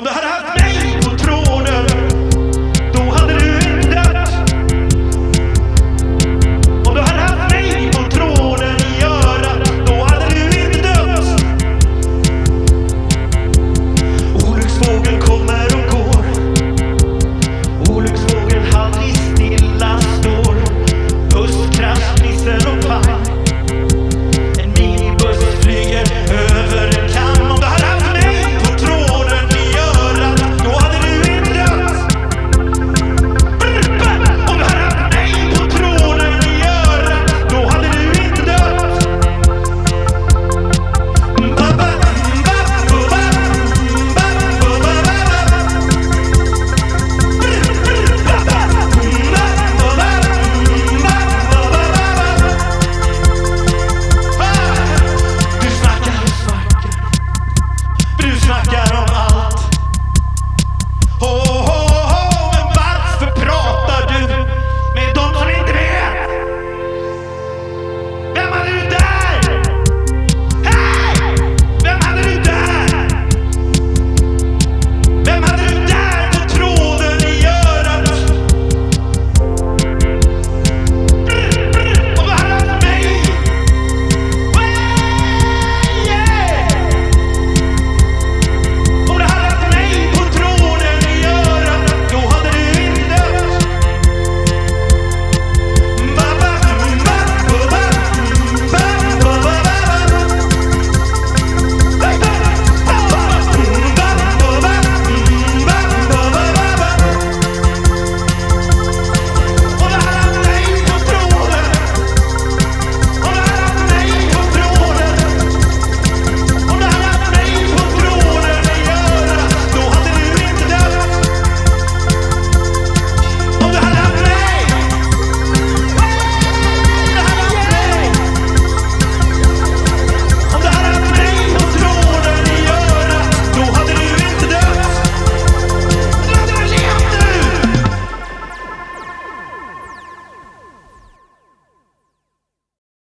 Om du Shut.